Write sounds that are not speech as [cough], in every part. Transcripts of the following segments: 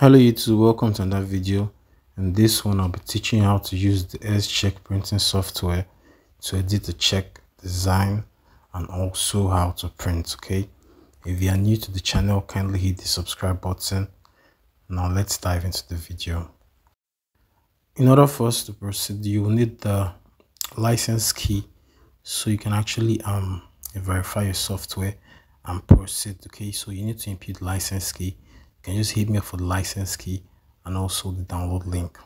hello youtube. Welcome to another video. In this one i'll be teaching you how to use the s-check printing software to edit the check design and also how to print okay? If you are new to the channel kindly hit the subscribe button. Now let's dive into the video. In order for us to proceed you will need the license key so you can actually um verify your software and proceed okay? So you need to input license key can just hit me up for the license key and also the download link?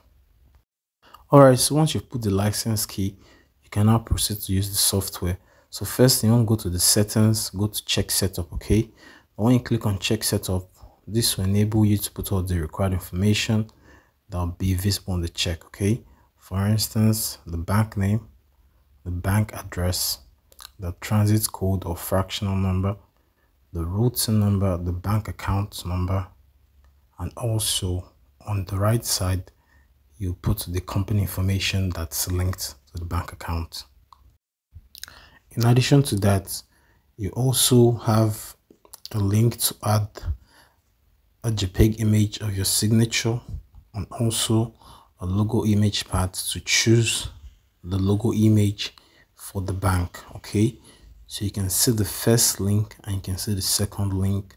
Alright so once you've put the license key you can now proceed to use the software. So first you want to go to the settings go to check setup okay? When you click on check setup this will enable you to put all the required information that will be visible on the check okay? For instance the bank name the bank address the transit code or fractional number the routing number the bank account number and also on the right side you put the company information that's linked to the bank account. In addition to that you also have a link to add a jpeg image of your signature and also a logo image part to choose the logo image for the bank okay? So you can see the first link and you can see the second link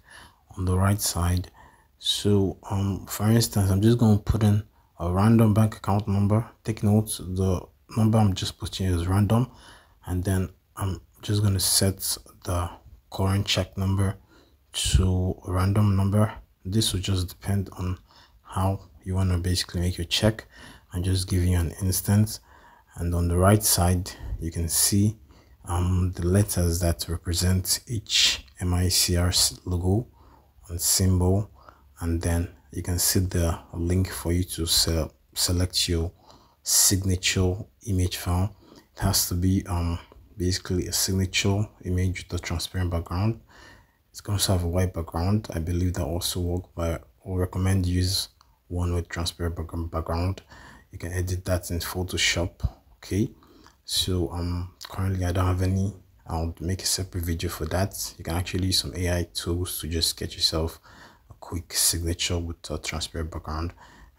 on the right side so um for instance i'm just going to put in a random bank account number take note the number i'm just putting is random and then i'm just going to set the current check number to a random number. This will just depend on how you want to basically make your check. I'm just giving you an instance and on the right side you can see um the letters that represent each micr logo and symbol and then you can see the link for you to se select your signature image file. It has to be um basically a signature image with a transparent background. It's going to have a white background. I believe that also work but i recommend use one with transparent background you can edit that in photoshop okay? So um currently i don't have any. I'll make a separate video for that. You can actually use some ai tools to just get yourself quick signature with a transparent background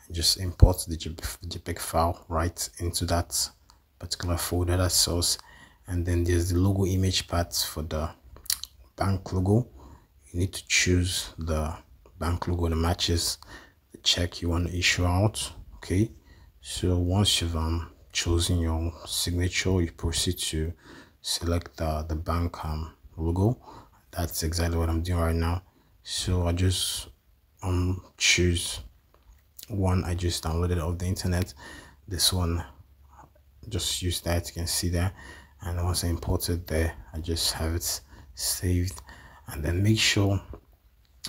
and just import the JPEG file right into that particular folder that source. And then there's the logo image part for the bank logo. You need to choose the bank logo that matches the check you want to issue out okay? So once you've um, chosen your signature you proceed to select the, the bank um, logo. That's exactly what i'm doing right now so i just um choose one. I just downloaded off the internet. This one just use that. You can see that. And once i import it there i just have it saved. And then make sure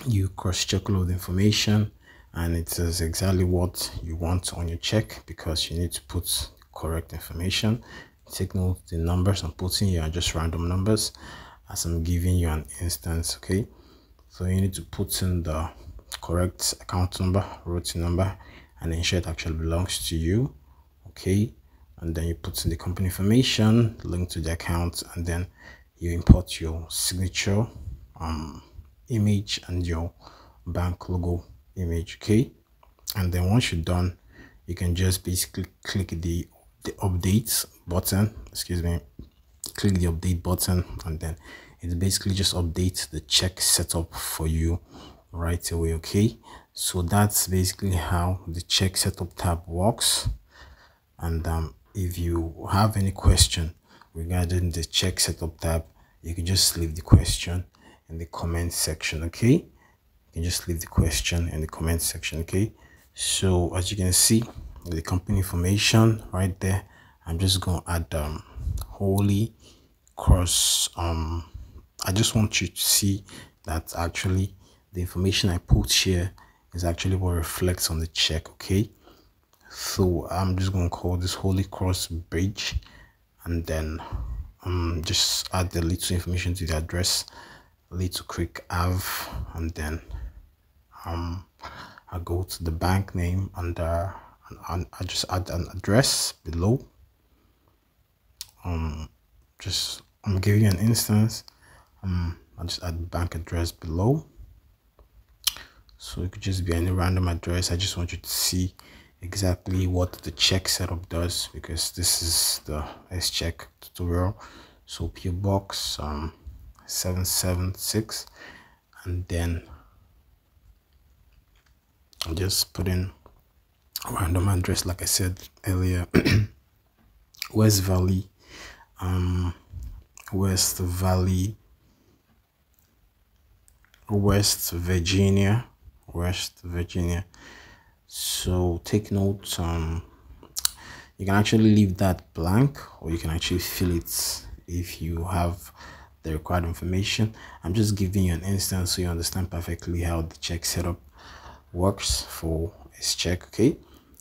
you cross check all the information. And it says exactly what you want on your check because you need to put correct information. Take note the numbers i'm putting here are just random numbers as i'm giving you an instance okay so you need to put in the correct account number routing number and ensure it actually belongs to you okay? And then you put in the company information link to the account and then you import your signature um image and your bank logo image okay? And then once you're done you can just basically click the the update button excuse me click the update button and then it basically just updates the check setup for you right away okay? So that's basically how the check setup tab works. And um, if you have any question regarding the check setup tab you can just leave the question in the comment section okay? You can just leave the question in the comment section okay? So as you can see the company information right there i'm just going to add um holy cross um i just want you to see that actually the information I put here is actually what reflects on the check okay? So I'm just going to call this Holy Cross Bridge and then um just add the little information to the address Little Creek Ave and then um I go to the bank name and uh and I just add an address below. Um just I'm giving you an instance um I'll just add bank address below. So it could just be any random address. I just want you to see exactly what the check setup does because this is the s check tutorial. So PO box um 776 and then I'll just put in a random address like I said earlier [clears throat] West Valley um West Valley West Virginia West Virginia. So take note um you can actually leave that blank or you can actually fill it if you have the required information. I'm just giving you an instance so you understand perfectly how the check setup works for this check okay?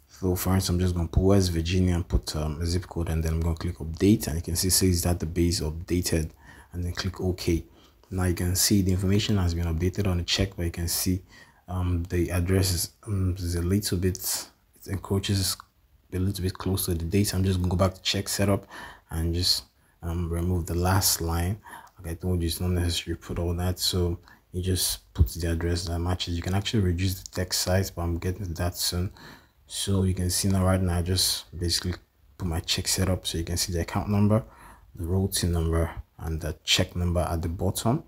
So for instance i'm just going to put west virginia and put um, a zip code and then i'm going to click update and you can see says that the base updated and then click ok now you can see the information has been updated on the check but you can see um, the address is, um, is a little bit it encroaches a little bit close to the date. I'm just gonna go back to check setup and just um, remove the last line. Like i told you it's not necessary to put all that so you just put the address that matches. You can actually reduce the text size but i'm getting to that soon. So you can see now right now i just basically put my check setup so you can see the account number the routing number and the check number at the bottom.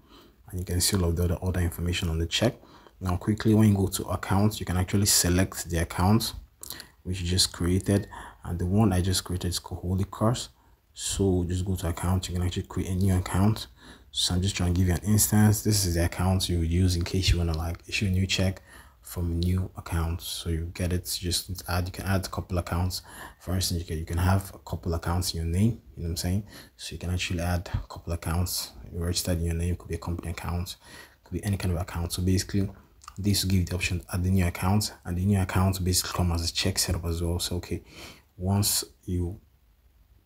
And you can see all of the other information on the check. Now quickly when you go to accounts you can actually select the account which you just created. And the one i just created is called holy cross. So just go to account you can actually create a new account. So i'm just trying to give you an instance. This is the account you use in case you want to like issue a new check from new accounts. So you get it you just add you can add a couple accounts. For instance you can you can have a couple accounts in your name you know what i'm saying? So you can actually add a couple accounts you registered in your name could be a company account could be any kind of account. So basically this will give you the option to add the new account and the new account basically come as a check setup as well. So okay once you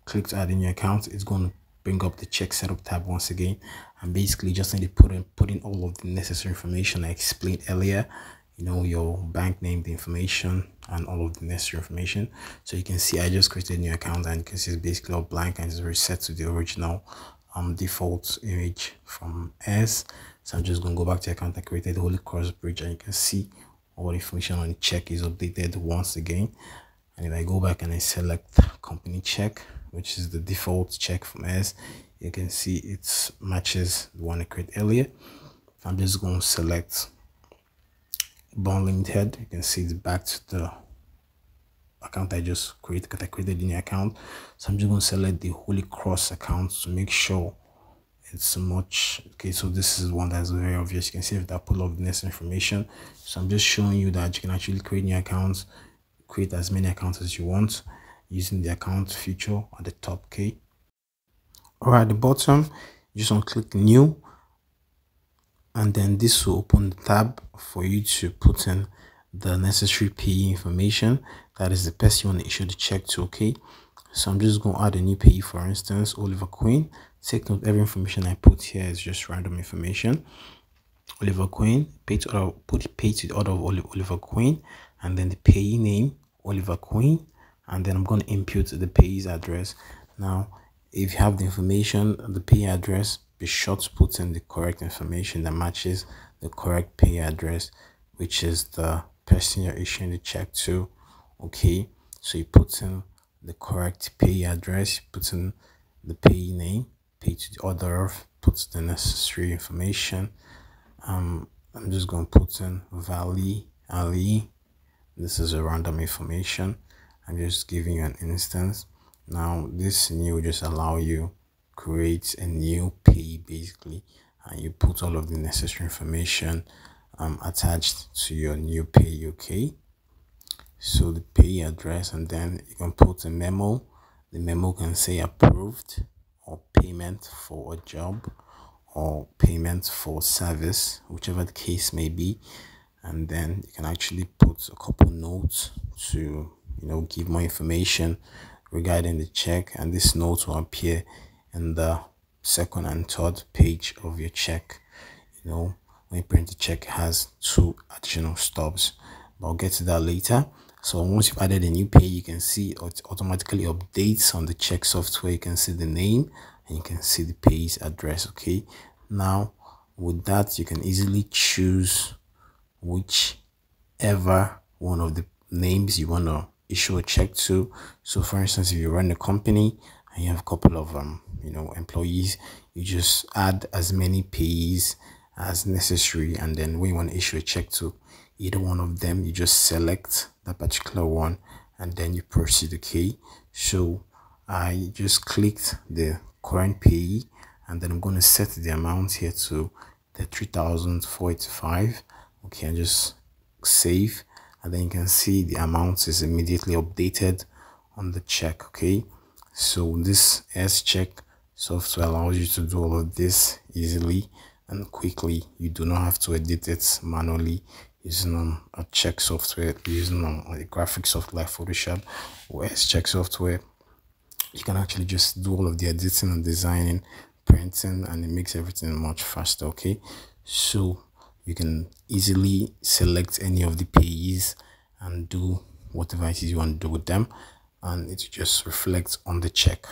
click to add a new account it's going to bring up the check setup tab once again. And basically just need to put in put in all of the necessary information i explained earlier you know your bank name the information and all of the necessary information so you can see i just created a new account and you can see it's basically all blank and it's reset to the original um default image from s so i'm just going to go back to the account i created holy cross bridge and you can see all the information on the check is updated once again and if i go back and i select company check which is the default check from S. You can see it matches the one I created earlier. I'm just going to select Bond Limited. You can see it's back to the account I just created because I created the new account. So I'm just going to select the Holy Cross account to make sure it's much okay so this is one that's very obvious you can see if that pull of this information so i'm just showing you that you can actually create new accounts create as many accounts as you want using the account feature at the top okay all right at the bottom you just to click new and then this will open the tab for you to put in the necessary payee information. That is the person you want to issue the check to okay? So i'm just going to add a new payee for instance oliver queen. Take note every information i put here is just random information. Oliver queen pay to order put pay to the order of oliver queen and then the payee name oliver queen and then I'm going to input the payee's address. Now, if you have the information, the pay address, be sure to put in the correct information that matches the correct pay address, which is the person you're issuing the check to. Okay, so you put in the correct pay address, you put in the pay name, pay to the order of, put the necessary information. Um, I'm just going to put in Valley Ali. This is a random information I'm just giving you an instance. Now this new just allow you create a new pay basically and you put all of the necessary information um, attached to your new pay okay? So the pay address and then you can put a memo. The memo can say approved or payment for a job or payment for service whichever the case may be. And then you can actually put a couple notes to you know give more information regarding the check. And this note will appear in the second and third page of your check. You know when you print the check has two additional stubs. But i'll get to that later. So once you've added a new page you can see it automatically updates on the check software. You can see the name and you can see the page address okay? Now with that you can easily choose whichever one of the names you want to issue a check to. So for instance if you run a company and you have a couple of um you know employees you just add as many payees as necessary and then when you want to issue a check to either one of them you just select that particular one and then you proceed okay? So i just clicked the current payee and then i'm going to set the amount here to the 3485 okay? And just save and then you can see the amount is immediately updated on the check okay so this s check software allows you to do all of this easily and quickly. You do not have to edit it manually using um, a check software using um, a graphic software like photoshop or s check software. You can actually just do all of the editing and designing printing and it makes everything much faster okay? So you can easily select any of the pages and do whatever it is you want to do with them and it just reflects on the check.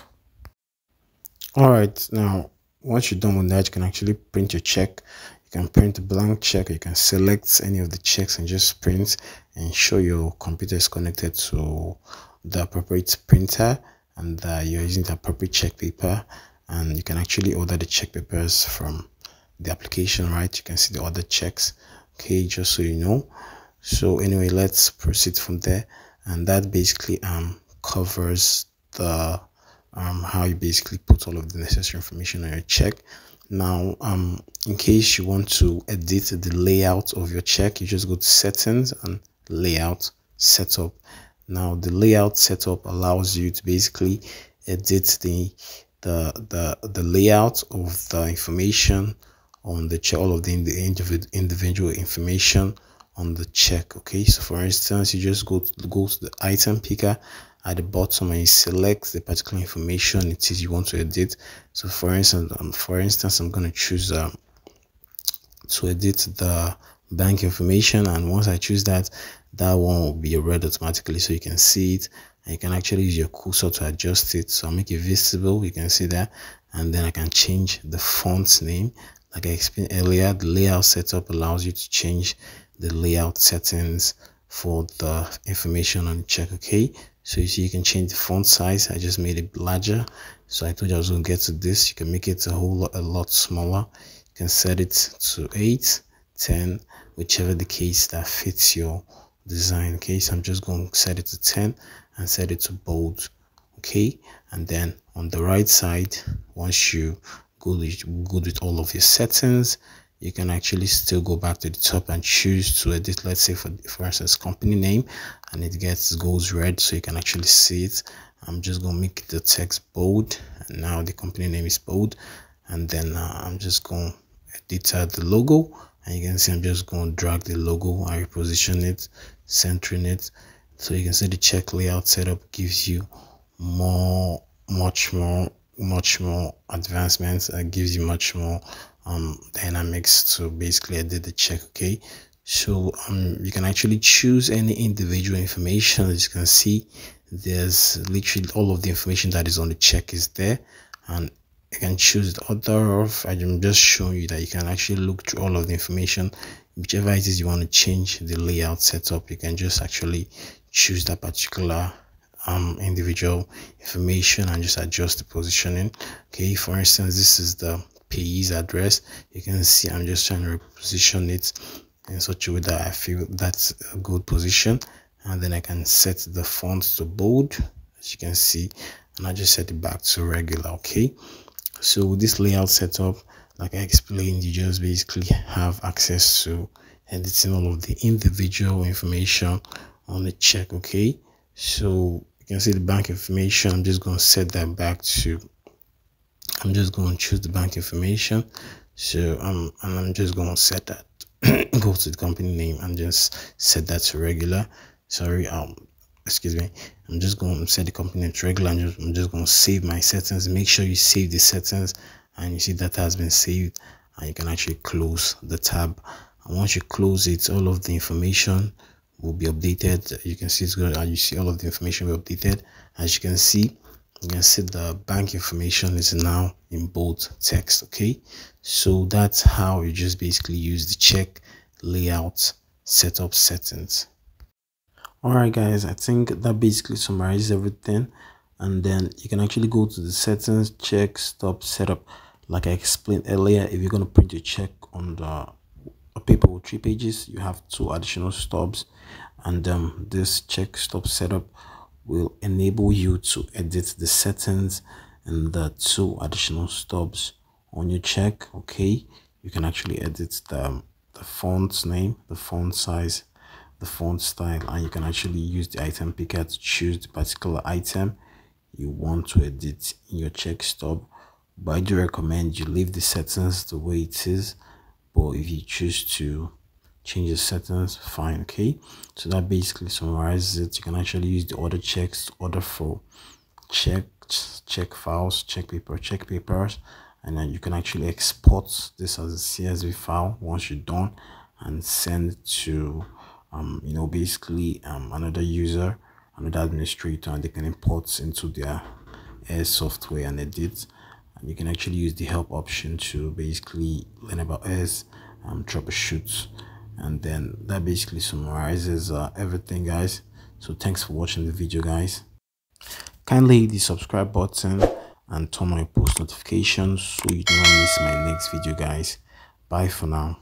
All right now once you're done with that you can actually print your check. You can print a blank check you can select any of the checks and just print and show your computer is connected to the appropriate printer and that you're using the appropriate check paper. And you can actually order the check papers from the application right? You can see the other checks. Okay just so you know. So anyway let's proceed from there. And that basically um covers the um how you basically put all of the necessary information on your check. Now um in case you want to edit the layout of your check you just go to settings and layout setup. Now the layout setup allows you to basically edit the the the, the layout of the information on the check all of the individual information on the check okay? So for instance you just go to go to the item picker at the bottom and you select the particular information it is you want to edit. So for instance um, for instance i'm going to choose um, to edit the bank information. And once i choose that that one will be read automatically so you can see it. And you can actually use your cursor to adjust it. So i'll make it visible. You can see that. And then i can change the font name. Like i explained earlier the layout setup allows you to change the layout settings for the information on check okay so you see you can change the font size. I just made it larger. So i told you i was going to get to this. You can make it a whole lot a lot smaller. You can set it to 8 10 whichever the case that fits your design okay? So i'm just going to set it to 10 and set it to bold okay? And then on the right side once you go good with all of your settings you can actually still go back to the top and choose to edit let's say for for instance company name and it gets goes red so you can actually see it. I'm just gonna make the text bold and now the company name is bold and then uh, i'm just gonna edit uh, the logo and you can see i'm just to drag the logo and reposition it centering it. So you can see the check layout setup gives you more much more much more advancements and gives you much more um, dynamics to basically edit the check okay? So um, you can actually choose any individual information. As you can see there's literally all of the information that is on the check is there. And you can choose the order of i'm just showing you that you can actually look through all of the information. Whichever it is you want to change the layout setup you can just actually choose that particular um individual information and just adjust the positioning. Okay for instance this is the payee's address. You can see i'm just trying to reposition it in such a way that i feel that's a good position. And then i can set the font to bold as you can see. And i just set it back to regular okay? So this layout setup like i explained you just basically have access to editing all of the individual information on the check okay? So you can see the bank information. I'm just going to set that back to I'm just going to choose the bank information. So um, and I'm just going to set that, [clears throat] go to the company name and just set that to regular. Sorry, um, excuse me. I'm just going to set the company to regular. I'm just, I'm just going to save my settings. Make sure you save the settings and you see that has been saved and you can actually close the tab. And once you close it, all of the information will be updated. You can see it's and you see all of the information will be updated. As you can see, you can see the bank information is now in bold text okay? So that's how you just basically use the check layout setup settings. Alright guys i think that basically summarizes everything. And then you can actually go to the settings check stop setup. Like i explained earlier if you're going to print a check on the paper with three pages you have two additional stops and um, this check stop setup will enable you to edit the settings and the two additional stubs on your check okay? You can actually edit the, um, the font's name the font size the font style and you can actually use the item picker to choose the particular item you want to edit in your check stub. But i do recommend you leave the settings the way it is but if you choose to change the settings fine okay. So that basically summarizes it. You can actually use the order checks order for check check files check paper check papers and then you can actually export this as a csv file once you're done and send to um you know basically um another user another administrator and they can import into their air software and edit and you can actually use the help option to basically learn about airs um troubleshoot and then that basically summarizes uh, everything guys. So thanks for watching the video guys. Kindly hit the subscribe button and turn on your post notifications so you do not miss my next video guys. Bye for now